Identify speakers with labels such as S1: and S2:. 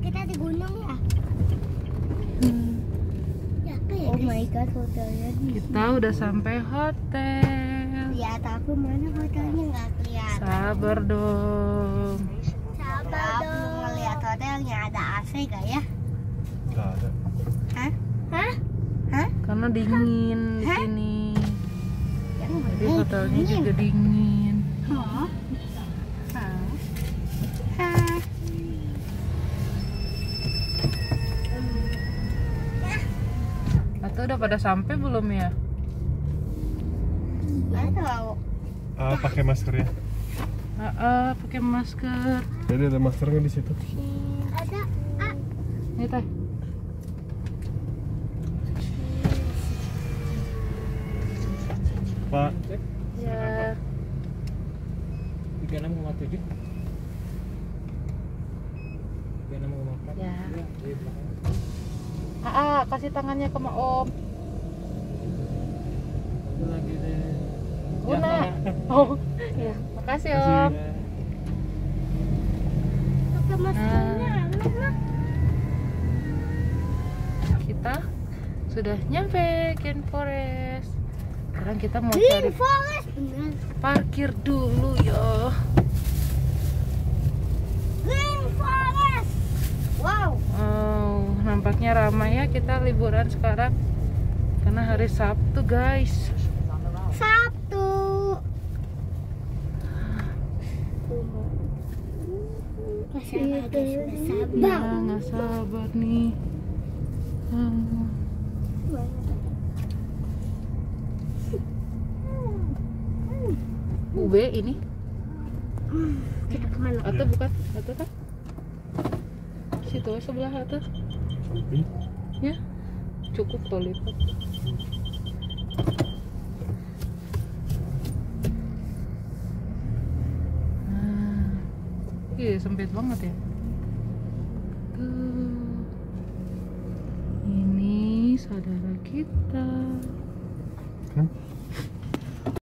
S1: kita di gunung ya? Ya, apa ya
S2: Oh
S1: guys?
S2: my god, hotelnya di
S3: Kita udah sampai hotel.
S1: Ya, tapi mana hotelnya nggak kelihatan.
S3: Sabar dong.
S1: Sabar dong. ngeliat hotelnya ada AC gak ya?
S4: Nggak ada.
S1: Hah? Hah? Hah?
S3: Karena dingin di
S1: Hah?
S3: sini.
S1: Yang
S3: Jadi
S1: bener
S3: hotelnya
S1: dingin.
S3: juga dingin.
S1: Hah? Hah? Hah?
S3: Udah pada sampai belum ya?
S1: Iya tahu.
S4: Ah, pakai masker ya.
S3: Ah, ah, pakai masker.
S4: Jadi ada maskernya di situ.
S1: Ada. Ah.
S3: Ini teh.
S4: Pak,
S3: Ya.
S5: 36,7 36,4
S3: Ya. Ah, ah, kasih tangannya ke Om. Oh, iya. Makasih. Om.
S1: Pakai maskernya. Nah.
S3: Kita sudah nyampe Green Forest. Sekarang kita mau
S1: Green
S3: cari
S1: Forest. Bener.
S3: parkir dulu ya.
S1: Green Forest. Wow.
S3: Oh, nampaknya ramai ya kita liburan sekarang. Karena hari Sabtu, guys.
S1: Sabtu. Sudah
S3: Ya,
S1: sabar.
S3: nggak sabar nih. Hmm. UB ini
S1: Kita ke mana?
S3: atau bukan? Atau kan? Situ sebelah atas. Ya, cukup lollipop. Nah, iya sempit banget ya. Tuh. Ini saudara kita.
S4: kan?